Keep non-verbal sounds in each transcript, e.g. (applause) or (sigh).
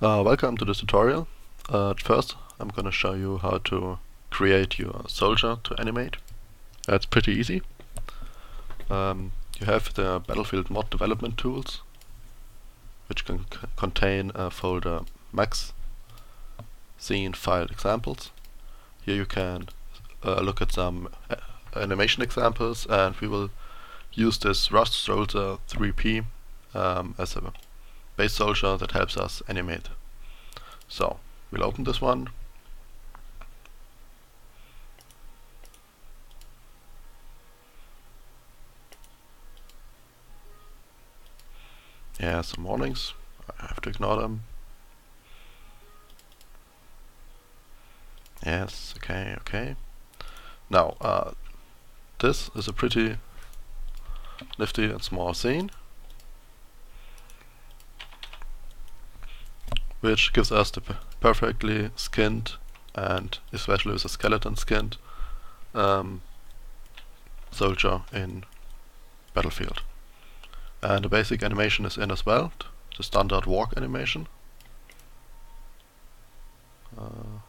Uh, welcome to this tutorial. Uh, first I'm gonna show you how to create your soldier to animate. That's pretty easy. Um, you have the Battlefield mod development tools which can contain a folder max scene file examples. Here you can uh, look at some uh, animation examples and we will use this Rust Soldier 3P um, as a base soldier that helps us animate. So we'll open this one. Yeah, some warnings. I have to ignore them. Yes, okay, okay. Now, uh, this is a pretty nifty and small scene. Which gives us the perfectly skinned and especially with a skeleton skinned um, soldier in Battlefield. And the basic animation is in as well, the standard walk animation. Uh,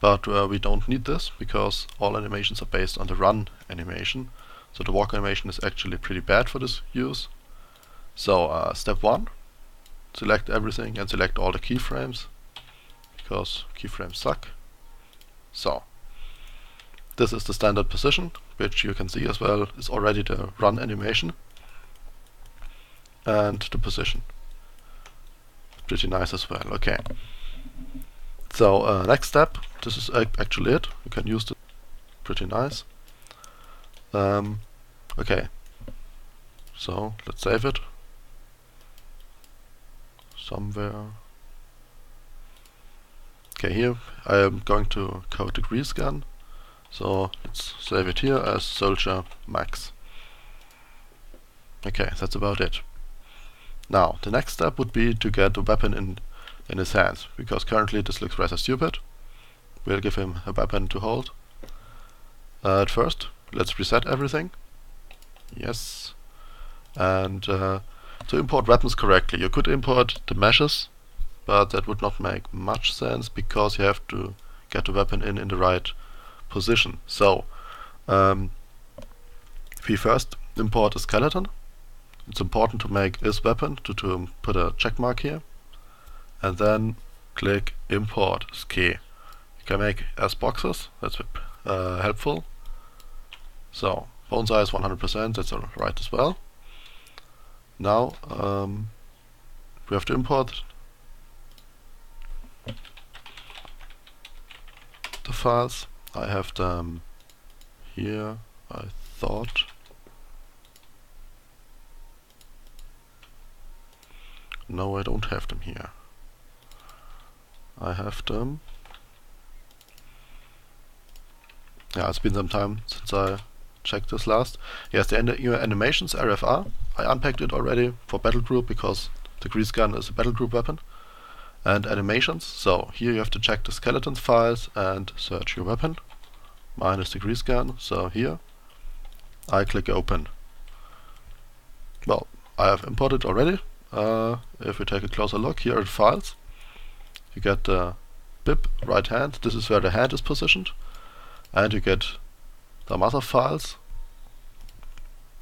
but uh, we don't need this because all animations are based on the run animation. So the walk animation is actually pretty bad for this use. So uh, step one, select everything and select all the keyframes because keyframes suck. So this is the standard position which you can see as well is already the run animation and the position. Pretty nice as well. Okay. So uh, next step, this is actually it. You can use it. Pretty nice. Um, okay. So let's save it somewhere. Okay, here I am going to code the grease gun. So let's save it here as soldier max. Okay, that's about it. Now, the next step would be to get a weapon in, in his hands, because currently this looks rather stupid. We'll give him a weapon to hold. Uh, at first, let's reset everything. Yes. And uh, to import weapons correctly. You could import the meshes, but that would not make much sense because you have to get the weapon in in the right position. So, um, we first import a skeleton. It's important to make is weapon to, to put a check mark here, and then click import ski. You can make as boxes. That's uh, helpful. So bone size 100%. That's alright as well. Now um, we have to import the files. I have them here, I thought. No, I don't have them here. I have them. Yeah, it's been some time since I checked this last. Yes, the animations RFA I unpacked it already for Battlegroup because the grease gun is a Battlegroup weapon. And animations, so here you have to check the skeletons files and search your weapon. Mine is the grease gun, so here I click open. Well, I have imported already. Uh, if we take a closer look, here are the files. You get the Bip right hand, this is where the hand is positioned. And you get the mother files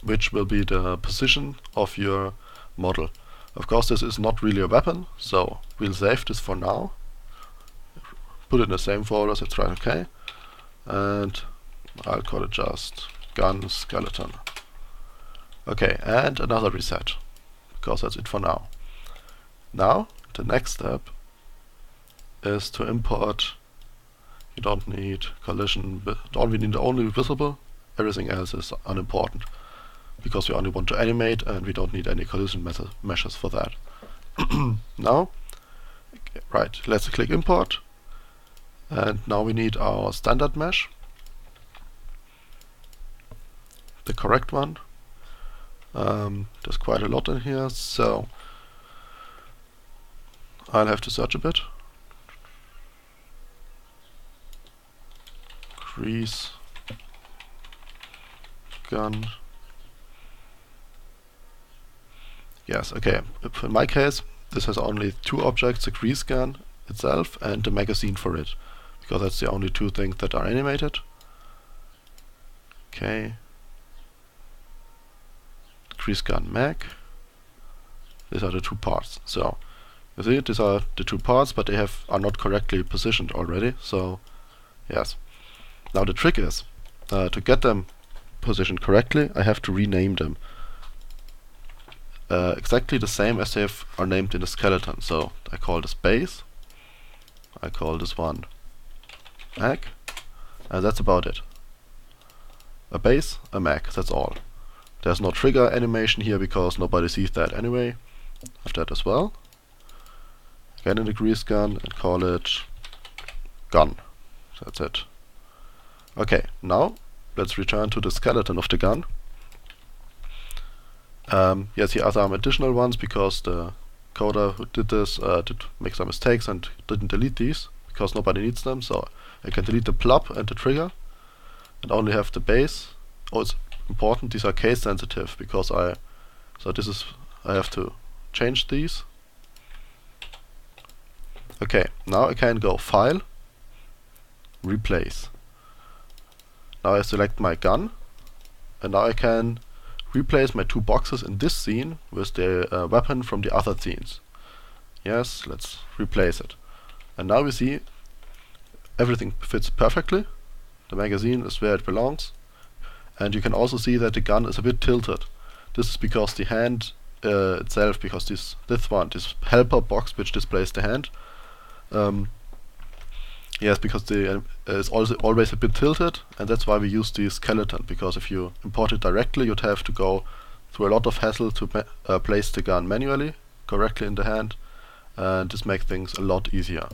which will be the position of your model. Of course this is not really a weapon, so we'll save this for now. Put it in the same folder, so it's right okay. And I'll call it just gun skeleton. Okay, and another reset, because that's it for now. Now, the next step is to import, you don't need collision, don't we need only visible, everything else is unimportant because we only want to animate and we don't need any collision meshes for that. (clears throat) now, right, let's click import and now we need our standard mesh, the correct one. Um, there's quite a lot in here, so I'll have to search a bit. Grease gun Yes, okay. In my case, this has only two objects, the grease gun itself and the magazine for it, because that's the only two things that are animated. Okay. Grease gun mag. These are the two parts. So you see, these are the two parts, but they have are not correctly positioned already. So yes. Now the trick is uh, to get them positioned correctly. I have to rename them uh, exactly the same as they are named in the skeleton. So I call this base. I call this one mag, and that's about it. A base, a mag, that's all. There's no trigger animation here because nobody sees that anyway. Have that as well. Again in the grease gun and call it gun. That's it. Okay, now let's return to the skeleton of the gun. Um, yes, here are some additional ones because the coder who did this uh, did make some mistakes and didn't delete these because nobody needs them. So I can delete the plop and the trigger and only have the base. Oh, it's important. These are case sensitive because I so this is I have to change these. Okay, now I can go File, Replace. Now I select my gun, and now I can replace my two boxes in this scene with the uh, weapon from the other scenes. Yes, let's replace it. And now we see everything fits perfectly. The magazine is where it belongs. And you can also see that the gun is a bit tilted. This is because the hand uh, itself, because this this one, this helper box which displays the hand, um, yes, because the uh, is also always a bit tilted, and that's why we use the skeleton. Because if you import it directly, you'd have to go through a lot of hassle to uh, place the gun manually, correctly in the hand, and this makes things a lot easier.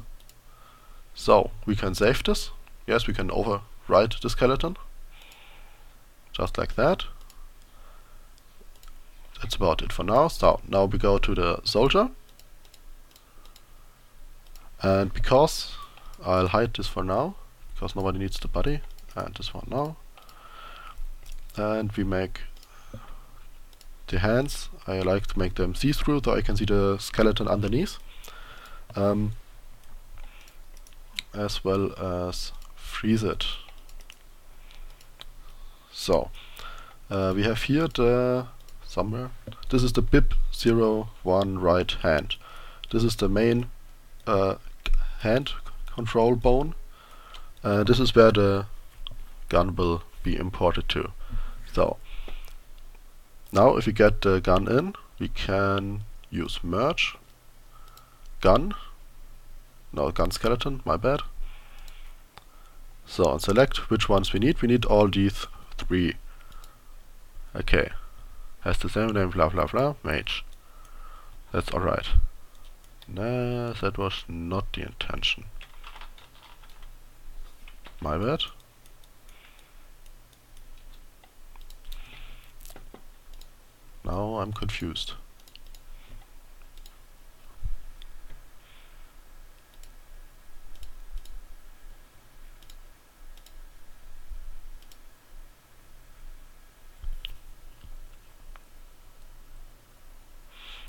So we can save this. Yes, we can overwrite the skeleton, just like that. That's about it for now. So now we go to the soldier. And because I'll hide this for now, because nobody needs the body, and this one now. And we make the hands, I like to make them see-through so I can see the skeleton underneath. Um, as well as freeze it. So, uh, we have here the somewhere. This is the BIP 01 right hand. This is the main uh, hand control bone. Uh, this is where the gun will be imported to. So now if we get the gun in, we can use merge gun. No, gun skeleton, my bad. So and select which ones we need. We need all these three. Okay. Has the same name, blah blah blah, mage. That's alright. Nah, that was not the intention. My bad. Now I'm confused.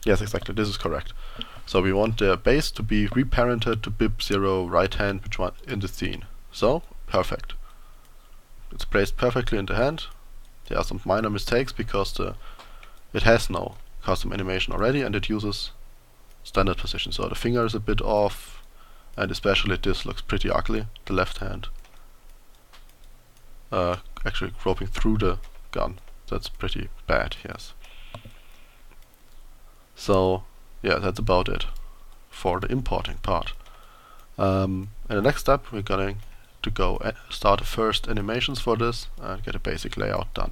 Yes, exactly, this is correct. So we want the base to be reparented to bib0 right hand which one in the scene. So, perfect. It's placed perfectly in the hand. There are some minor mistakes because the it has no custom animation already and it uses standard position. So the finger is a bit off and especially this looks pretty ugly, the left hand. Uh, actually groping through the gun. That's pretty bad, yes. So yeah, that's about it for the importing part. Um, in the next step we're going to go eh, start the first animations for this and get a basic layout done.